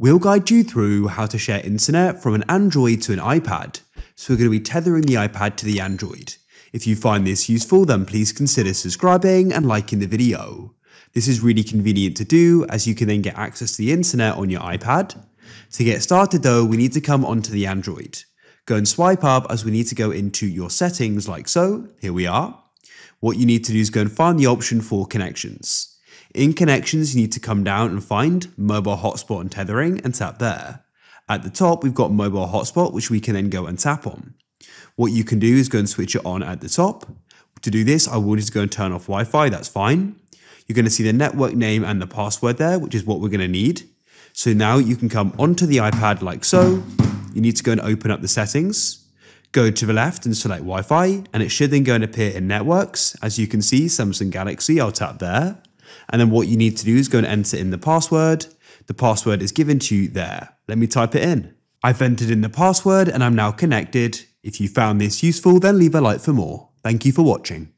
We'll guide you through how to share internet from an Android to an iPad. So we're going to be tethering the iPad to the Android. If you find this useful, then please consider subscribing and liking the video. This is really convenient to do as you can then get access to the internet on your iPad. To get started though, we need to come onto the Android. Go and swipe up as we need to go into your settings like so. Here we are. What you need to do is go and find the option for connections. In connections, you need to come down and find mobile hotspot and tethering and tap there. At the top, we've got mobile hotspot, which we can then go and tap on. What you can do is go and switch it on at the top. To do this, I will need to go and turn off Wi-Fi, that's fine. You're going to see the network name and the password there, which is what we're going to need. So now you can come onto the iPad like so. You need to go and open up the settings. Go to the left and select Wi-Fi, and it should then go and appear in networks. As you can see, Samsung Galaxy, I'll tap there. And then what you need to do is go and enter in the password. The password is given to you there. Let me type it in. I've entered in the password and I'm now connected. If you found this useful, then leave a like for more. Thank you for watching.